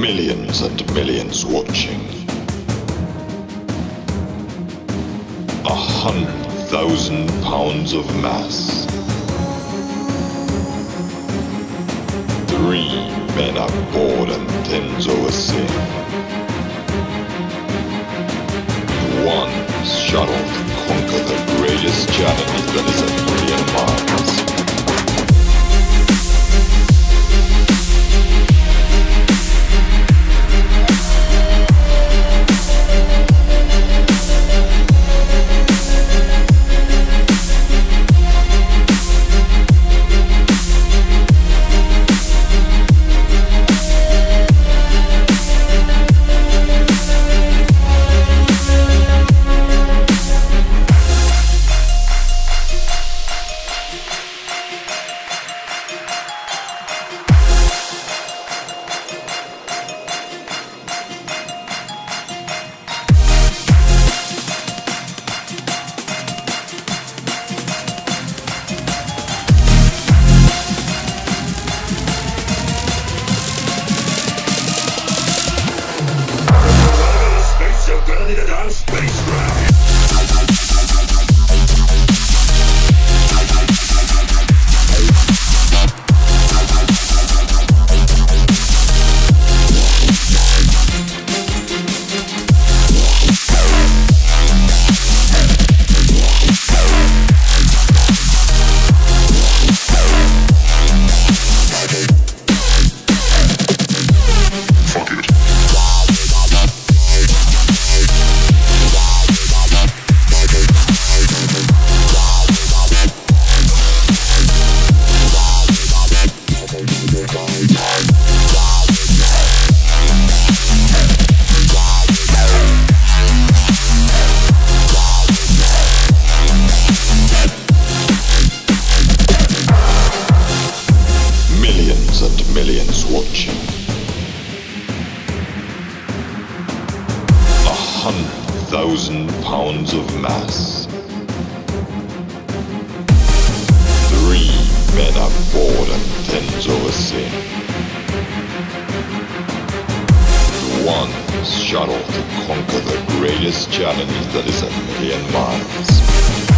Millions and millions watching. A hundred thousand pounds of mass. Three men are bored and tens over sin. One shuttle to conquer the greatest challenge that is a million 100,000 pounds of mass. Three men are bored and tens over sin. one shuttle to conquer the greatest challenge that is a million miles.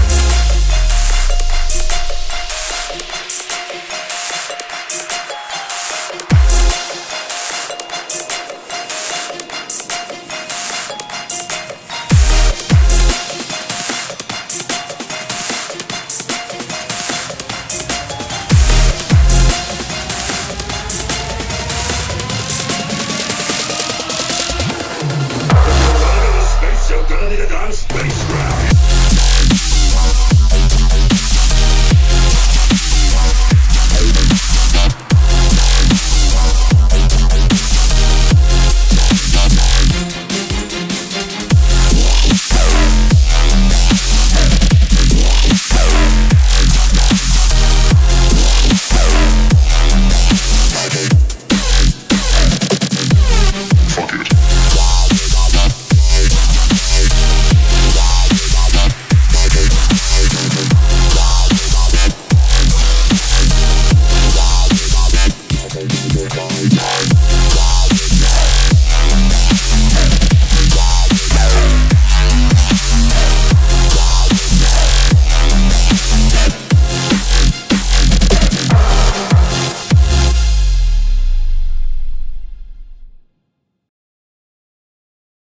need a